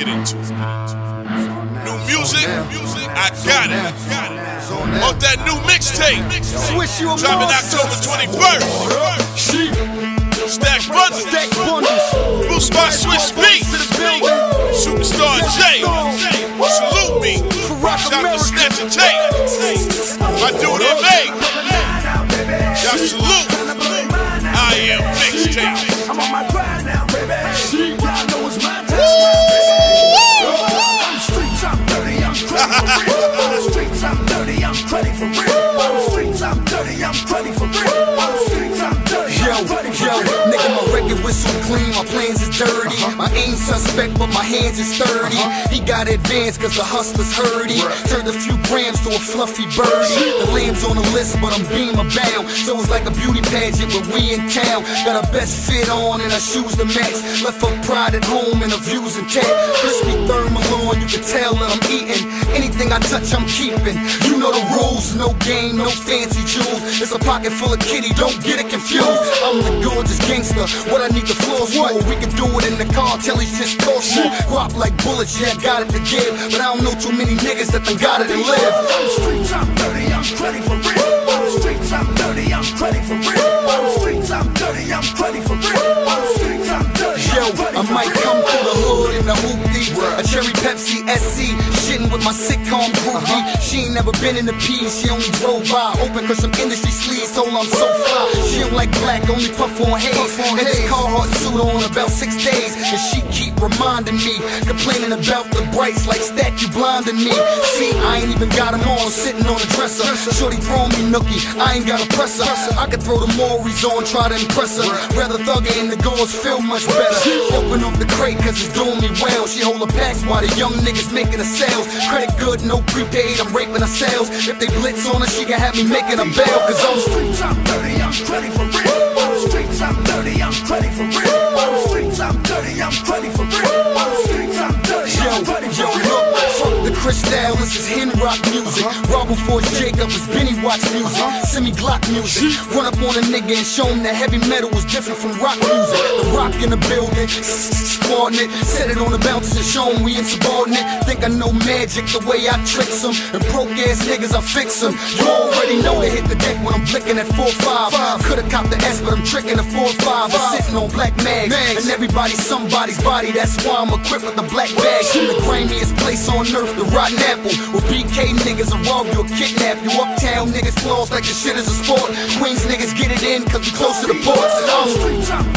get into. New music, I got it. On that new mixtape, Swish you dropping. October 21st. Stack bundles, stack bundles. Boost by Swizz Beatz, the. Superstar J. Salute me, shout to Snatch and Tape. I do it in May. Y'all salute. I am mixtape. Ready. I'm streets, I'm dirty, I'm ready for real. I'm streets, I'm dirty, I'm for real. I'm streets, I'm dirty, Yo, I'm ready for yo, real. Whistle clean, my plans is dirty. Uh-huh. My aim suspect, but my hands is sturdy. Uh-huh. He got advanced cause the hustlers he Turned a few grams to a fluffy birdie. The lamb's on the list, but I'm beamer bound. So it's like a beauty pageant when we in town. Got our best fit on and our shoes to match. Left for pride at home and the views intact. Crispy thermal on, you can tell that I'm eating. Anything I touch, I'm keeping. You know the rules, no game, no fancy jewels. It's a pocket full of kitty, don't get it confused. I'm the gorgeous gangster, what I need the floors for. We can do it in the car till he's just more. Guap like bullets, yeah, got it to give. But I don't know too many niggas that done got it and live. I'm streets, I'm dirty, I'm ready for real. I'm streets, I'm dirty, I'm ready for real. I'm streets, I'm dirty, I'm ready for real. I'm streets, I'm dirty, Yo, I might come through the hood in a A cherry Pepsi SC, shitting with my sitcom groupie. She ain't never been in the P, she only drove by. Open cause some industry sleeves, told I'm so fly. She don't like black, only puff on haze. And this Carhartt suit on about six days. And she keep reminding me, complaining about the brights like stat, you blinding me. See, I ain't even got them on, sitting on the dresser. Shorty throw me nookie, I ain't got a presser. I could throw the Maury's on, try to impress her. Rather thug it and the goals feel much better. Open up the crate cause it's doing me well. She hold the packs while the young niggas making the sales. Credit good, no prepaid, I'm raping her sales. If they blitz on her, she can have me making a bail. Cause I'm I'm dirty, I'm ready for real. I'm streets, I'm dirty, I'm ready for real. I'm streets, I'm dirty, I'm ready for real. I'm streets, the this is Hen Rock music. Robin Force Jacob is Benny Watch music. Semi Glock music. Run up on a nigga and show him that heavy metal was different from rock music. In the building, squatting it. Set it on the bounces and show we insubordinate. Think I know magic the way I tricks them. And broke ass niggas, I fix them. You already know they hit the deck when I'm blicking at 4-5. Could've copped the S, but I'm tricking the 4-5. I'm sitting on black mags. And everybody's somebody's body, that's why I'm equipped with the black bag. In the grimiest place on earth, the rotten apple. With BK niggas will rob you or kidnap you. Uptown niggas floss like the shit is a sport. Queens niggas get it in cause we close to the ports. And